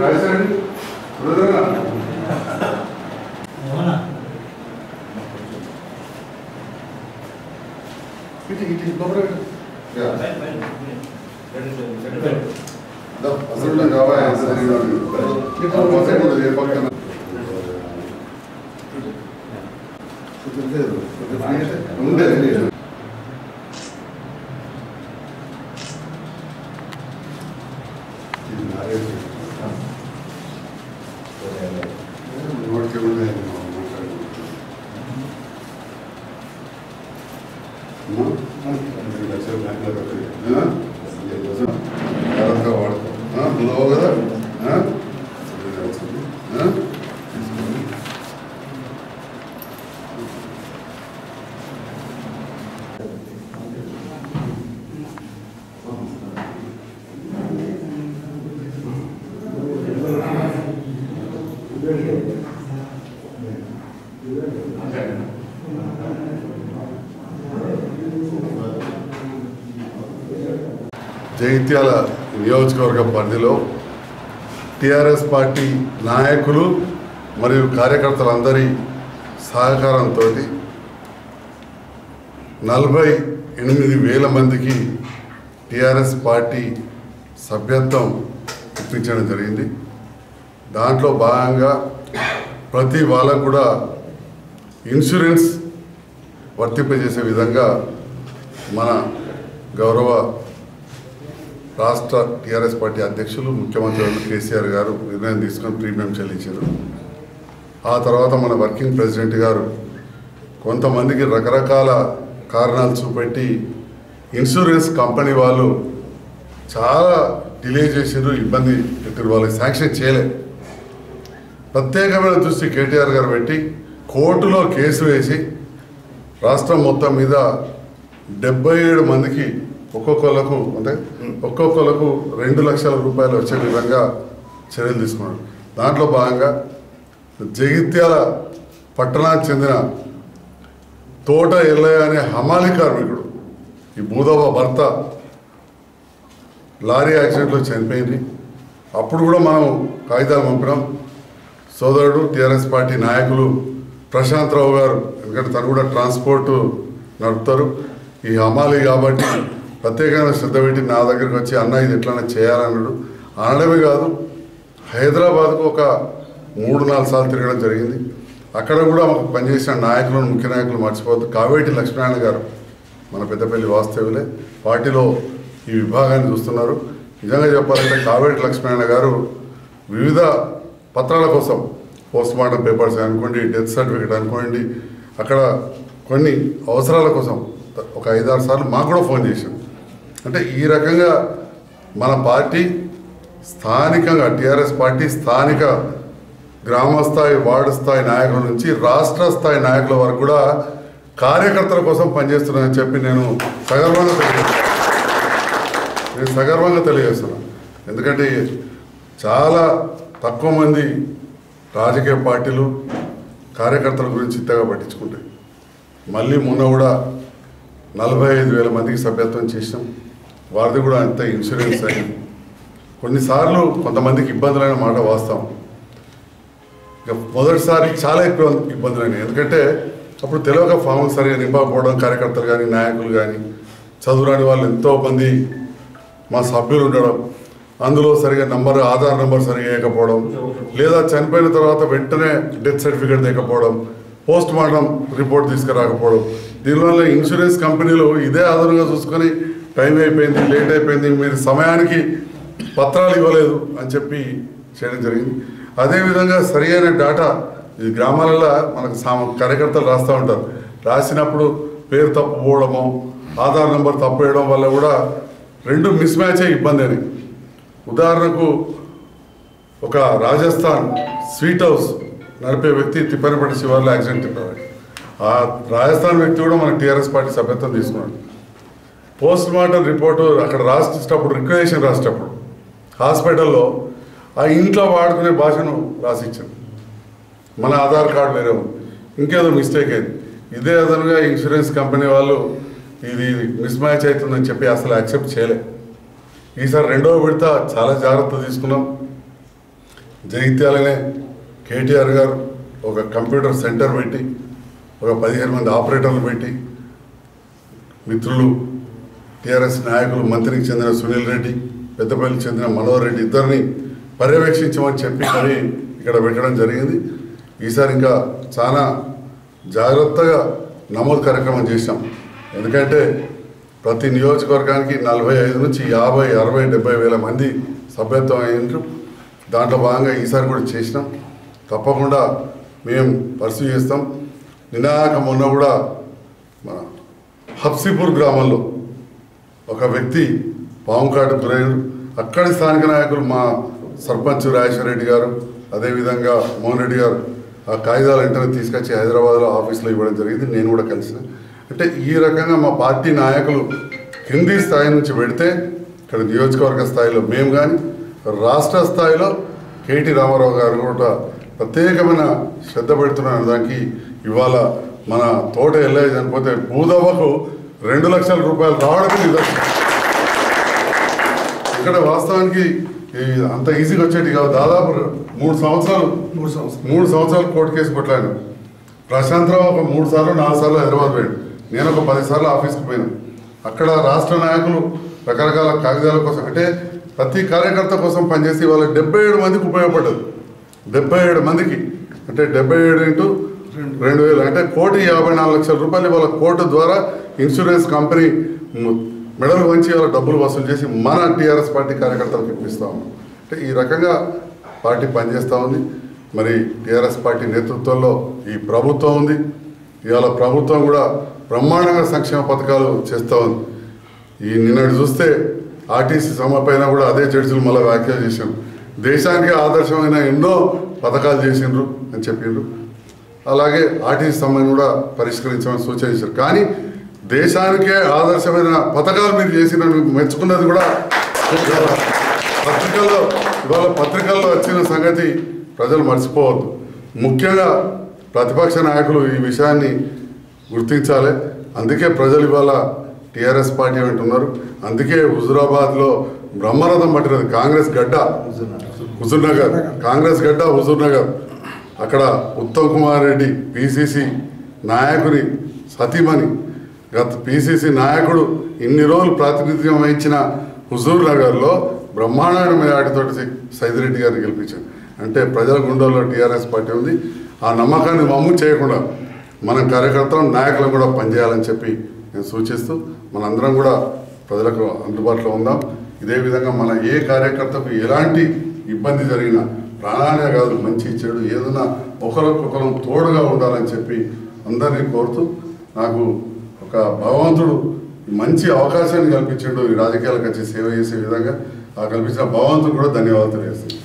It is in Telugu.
రాజేశ్వరి వదలరా. ఇటు, ఇటు, ఇటు, లోపల పెట్టు. యా. దా, అసలు ఉండే కావాలి, అసలు ఇది ఉంది. ఇటు, ఆ పక్కన ఉంది, ఏ పక్కన. కొంచెం లేదు, కొంచెం ఫ్రీ అయితే. ఉందే, లేదు. ఇది నారేసి. నోటికి ఉండే, మాట్లాడు. అమ్మా, రెండు లక్షలు బ్యాంకులో పెట్టండి. ఆ? ఐదు లక్షలు జాగ్రత్తగా వాడుకో. ఆ? ఉన్నావు కదా ఆ? రెండు లక్షలు. ఆ? తీసుకోండి. జగిత్యాల నియోజకవర్గ పరిధిలో టిఆర్ఎస్ పార్టీ నాయకులు మరియు కార్యకర్తలందరి సహకారంతో నలభై ఎనిమిది వేల మందికి టిఆర్ఎస్ పార్టీ సభ్యత్వం ఇప్పించడం జరిగింది. దాంట్లో భాగంగా ప్రతి వాళ్ళకు కూడా ఇన్సూరెన్స్ వర్తింపజేసే విధంగా మన గౌరవ రాష్ట్ర టీఆర్ఎస్ పార్టీ అధ్యక్షులు ముఖ్యమంత్రి కేసీఆర్ గారు నిర్ణయం తీసుకొని ప్రీమియం చెల్లించారు. ఆ తర్వాత మన వర్కింగ్ ప్రెసిడెంట్ గారు కొంతమందికి రకరకాల కారణాలు చూపెట్టి ఇన్సూరెన్స్ కంపెనీ వాళ్ళు చాలా డిలే చేసారు ఇబ్బంది పెట్టారు వాళ్ళకి శాంక్షన్ చేయలే. ప్రత్యేకమైన దృష్టి కేటీఆర్ గారు పెట్టి కోర్టులో కేసు వేసి రాష్ట్రం మొత్తం మీద డెబ్బై ఏడు మందికి ఒక్కొక్కళ్ళకు అంటే ఒక్కొక్కళ్ళకు రెండు లక్షల రూపాయలు వచ్చే విధంగా చర్యలు తీసుకున్నాడు దాంట్లో భాగంగా జగిత్యాల పట్టణానికి చెందిన తోట ఎల్లయ్య అనే హమాలి కార్మికుడు ఈ భూదవ భర్త లారీ యాక్సిడెంట్లో చనిపోయింది. అప్పుడు కూడా మనం కాగితాలు పంపినాం. సోదరుడు టీఆర్ఎస్ పార్టీ నాయకులు ప్రశాంత్ రావు గారు ఎందుకంటే తను కూడా ట్రాన్స్పోర్ట్ నడుపుతారు. ఈ హమాలి కాబట్టి ప్రత్యేకంగా శ్రద్ధ పెట్టి నా దగ్గరికి వచ్చి అన్న ఇది ఎట్లైనా చేయాలన్నాడు అనడమే కాదు హైదరాబాద్కు ఒక మూడు నాలుగు సార్లు తిరగడం జరిగింది. అక్కడ కూడా మాకు పనిచేసిన నాయకులను ముఖ్య నాయకులు మర్చిపోవద్దు. కావేటి లక్ష్మీనారాయణ గారు మన పెద్దపల్లి వాస్తవ్యులే. పార్టీలో ఈ విభాగాన్ని చూస్తున్నారు. నిజంగా చెప్పాలంటే కావేటి లక్ష్మీనారాయణ గారు వివిధ పత్రాల కోసం పోస్ట్ మార్టం పేపర్స్ అనుకోండి డెత్ సర్టిఫికేట్ అనుకోండి అక్కడ కొన్ని అవసరాల కోసం ఒక ఐదారు సార్లు మాకు కూడా ఫోన్ చేశాం అంటే ఈ రకంగా మన పార్టీ స్థానికంగా టీఆర్ఎస్ పార్టీ స్థానిక గ్రామ స్థాయి వార్డు స్థాయి నాయకుల నుంచి రాష్ట్ర స్థాయి నాయకుల వరకు కూడా కార్యకర్తల కోసం పనిచేస్తున్నానని చెప్పి నేను సగర్వంగా తెలియజేస్తున్నాను. నేను సగర్వంగా తెలియజేస్తున్నాను. ఎందుకంటే చాలా తక్కువ మంది రాజకీయ పార్టీలు కార్యకర్తల గురించి ఇంతగా పట్టించుకుంటాయి. మళ్ళీ మొన్న కూడా నలభై ఐదు వేల మందికి సభ్యత్వం చేసినాం. వారిది కూడా అంత ఇన్సూరెన్స్ అని. కొన్నిసార్లు కొంతమందికి ఇబ్బందులైన మాట వాస్తాం ఇక మొదటిసారి చాలా ఎక్కువ ఇబ్బందులు అయినాయి ఎందుకంటే అప్పుడు తెలియక ఫామ్ సరిగా నింపకపోవడం కార్యకర్తలు కానీ నాయకులు కానీ చదువురాని వాళ్ళు ఎంతో మంది మా సభ్యులు ఉండడం అందులో సరిగా నంబర్ ఆధార్ నెంబర్ సరిగా వేయకపోవడం లేదా చనిపోయిన తర్వాత వెంటనే డెత్ సర్టిఫికేట్ లేకపోవడం పోస్ట్ మార్టం రిపోర్ట్ తీసుకురాకపోవడం దీనివల్ల ఇన్సూరెన్స్ కంపెనీలు ఇదే ఆధారంగా చూసుకొని టైం అయిపోయింది లేట్ అయిపోయింది మీరు సమయానికి పత్రాలు ఇవ్వలేదు అని చెప్పి చేయడం జరిగింది. అదేవిధంగా సరి అయిన డేటా ఈ గ్రామాలలో మనకు సామ కార్యకర్తలు రాస్తూ ఉంటారు. రాసినప్పుడు పేరు తప్పు పోవడము ఆధార్ నెంబర్ తప్పు వేయడం వల్ల కూడా రెండు మిస్ మ్యాచ్ ఇబ్బంది అని. ఉదాహరణకు ఒక రాజస్థాన్ స్వీట్ హౌస్ నడిపే వ్యక్తి తిప్పనపల్లి శివార్లో యాక్సిడెంట్ తిప్పాడు ఆ రాజస్థాన్ వ్యక్తి కూడా మన టీఆర్ఎస్ పార్టీ సభ్యత్వం తీసుకున్నాడు. పోస్ట్ మార్టం రిపోర్టు అక్కడ రాసేటప్పుడు రిక్వజేషన్ రాసేటప్పుడు హాస్పిటల్లో ఆ ఇంట్లో వాడుకునే భాషను రాసిచ్చింది మన ఆధార్ కార్డు వేరే ఉంది. ఇంకేదో మిస్టేక్ అయింది. ఇదే అదనంగా ఇన్సూరెన్స్ కంపెనీ వాళ్ళు ఇది మిస్ మ్యాచ్ అవుతుందని చెప్పి అసలు యాక్సెప్ట్ చేయలే. ఈసారి రెండవ విడత చాలా జాగ్రత్త తీసుకున్నాం. జగిత్యాలనే కేటీఆర్ గారు ఒక కంప్యూటర్ సెంటర్ పెట్టి ఒక పదిహేను మంది ఆపరేటర్లు పెట్టి మిత్రులు టీఆర్ఎస్ నాయకులు మంత్రికి చెందిన సునీల్ రెడ్డి పెద్దపల్లికి చెందిన మనోహర్ రెడ్డి ఇద్దరిని పర్యవేక్షించమని చెప్పి మరి ఇక్కడ పెట్టడం జరిగింది. ఈసారి ఇంకా చాలా జాగ్రత్తగా నమోదు కార్యక్రమం చేశాం. ఎందుకంటే ప్రతి నియోజకవర్గానికి నలభై ఐదు నుంచి యాభై అరవై డెబ్బై వేల మంది సభ్యత్వం అయినారు దాంట్లో భాగంగా ఈసారి కూడా చేసినాం. తప్పకుండా మేము పరిస్థితి చేస్తాం. నినాక మొన్న కూడా మన హబ్సిపూర్ గ్రామంలో ఒక వ్యక్తి పాము కాటు అక్కడి స్థానిక నాయకులు మా సర్పంచ్ రాజేశ్వర రెడ్డి గారు అదేవిధంగా మోహన్ రెడ్డి గారు ఆ కాగితాలు వెంటనే తీసుకొచ్చి హైదరాబాద్లో ఆఫీస్లో ఇవ్వడం జరిగింది. నేను కూడా కలిసిన. అంటే ఈ రకంగా మా పార్టీ నాయకులు కింది స్థాయి నుంచి పెడితే ఇక్కడ నియోజకవర్గ స్థాయిలో మేము కానీ రాష్ట్ర స్థాయిలో కేటీ రామారావు గారు కూడా ప్రత్యేకమైన శ్రద్ధ పెడుతున్నారు. దానికి ఇవాళ మన తోట ఎల్లయ్య చనిపోతే భూదవకు రెండు లక్షల రూపాయలు రావడమే నిదర్శనం. ఇక్కడ వాస్తవానికి అంత ఈజీగా వచ్చేటి కాదు. దాదాపు మూడు సంవత్సరాలు మూడు సంవత్సరాలు. మూడు సంవత్సరాలు కోర్టు కేసు కొట్లాను ప్రశాంతరావు ఒక మూడు సార్లు నాలుగు సార్లు హైదరాబాద్ పోయాడు. నేను ఒక పది సార్లు ఆఫీస్కి పోయాను. అక్కడ రాష్ట్ర నాయకులు రకరకాల కాగితాల కోసం అంటే ప్రతి కార్యకర్త కోసం పనిచేసి వాళ్ళ డెబ్బై ఏడు మందికి ఉపయోగపడ్డది. డెబ్బై ఏడు మందికి. అంటే డెబ్బై ఏడు ఇంటూ రెండు వేలు. అంటే కోటి యాభై నాలుగు లక్షల రూపాయలు వాళ్ళ కోర్టు ద్వారా ఇన్సూరెన్స్ కంపెనీ మెడలు వంచి వాళ్ళ డబ్బులు వసూలు చేసి మన టీఆర్ఎస్ పార్టీ కార్యకర్తలకు ఇప్పిస్తా ఉన్నాం. అంటే ఈ రకంగా పార్టీ పనిచేస్తూ ఉంది. మరి టీఆర్ఎస్ పార్టీ నేతృత్వంలో ఈ ప్రభుత్వం ఉంది. ఇవాళ ప్రభుత్వం కూడా బ్రహ్మాండంగా సంక్షేమ పథకాలు చేస్తూ ఉంది. ఈ నిన్నటి చూస్తే ఆర్టీసీ సమ్మె పైన కూడా అదే చర్చలు మళ్ళీ వ్యాఖ్యలు చేశారు. దేశానికి ఆదర్శమైన ఎన్నో పథకాలు చేసిండ్రు అని చెప్పిండ్రు అలాగే ఆర్టీసీ సమ్మెను కూడా పరిష్కరించమని సూచన చేశారు. కానీ దేశానికే ఆదర్శమైన పథకాలు మీరు చేసిన మెచ్చుకున్నది కూడా పత్రికల్లో ఇవాళ పత్రికల్లో వచ్చిన సంగతి ప్రజలు మర్చిపోవద్దు. ముఖ్యంగా ప్రతిపక్ష నాయకులు ఈ విషయాన్ని గుర్తించాలి. అందుకే ప్రజలు ఇవాళ టీఆర్ఎస్ పార్టీ అంటున్నారు. అందుకే హుజురాబాద్లో బ్రహ్మరథం పట్టినది కాంగ్రెస్ గడ్డ. హుజూర్ నగర్ కాంగ్రెస్ గడ్డ హుజూర్ నగర్ అక్కడ ఉత్తమ్ కుమార్ రెడ్డి పిసిసి నాయకుని సతీమణి గత పిసిసి నాయకుడు ఇన్ని రోజులు ప్రాతినిధ్యం వహించిన హుజూర్ నగర్లో బ్రహ్మాండమైన మెజార్టీతోటి సైదిరెడ్డి గారిని గెలిపించారు. అంటే ప్రజల గుండెల్లో టీఆర్ఎస్ పార్టీ ఉంది. ఆ నమ్మకాన్ని మమ్ము చేయకుండా మనం కార్యకర్తలు నాయకులు కూడా పనిచేయాలని చెప్పి నేను సూచిస్తూ మనందరం కూడా ప్రజలకు అందుబాటులో ఉందాం. ఇదే విధంగా మన ఏ కార్యకర్తకు ఎలాంటి ఇబ్బంది జరిగినా ప్రాణాలే కాదు మంచి చెడు ఏదైనా ఒకరికొకరం తోడుగా ఉండాలని చెప్పి అందరినీ కోరుతూ నాకు ఒక భగవంతుడు మంచి అవకాశాన్ని కల్పించాడు ఈ రాజకీయాలకు వచ్చి సేవ చేసే విధంగా. ఆ కల్పించిన భగవంతుడు కూడా ధన్యవాదాలు తెలియజేస్తాను